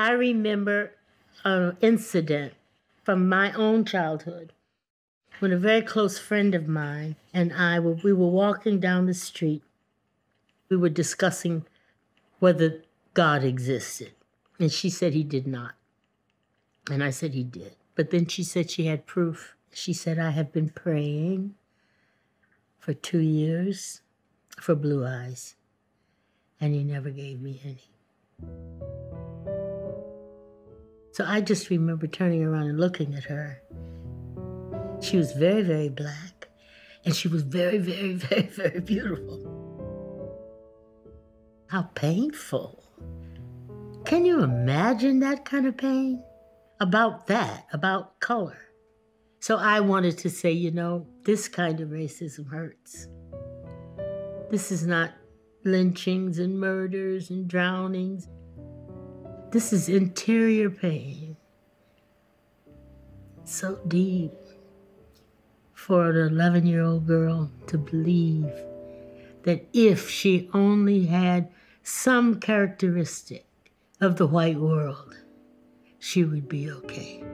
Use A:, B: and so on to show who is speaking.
A: I remember an incident from my own childhood when a very close friend of mine and I were, we were walking down the street. We were discussing whether God existed. And she said he did not. And I said he did. But then she said she had proof. She said, I have been praying for two years for blue eyes, and he never gave me any. So I just remember turning around and looking at her. She was very, very black, and she was very, very, very, very beautiful. How painful. Can you imagine that kind of pain? About that, about color. So I wanted to say, you know, this kind of racism hurts. This is not lynchings and murders and drownings. This is interior pain. So deep for an 11 year old girl to believe that if she only had some characteristic of the white world, she would be okay.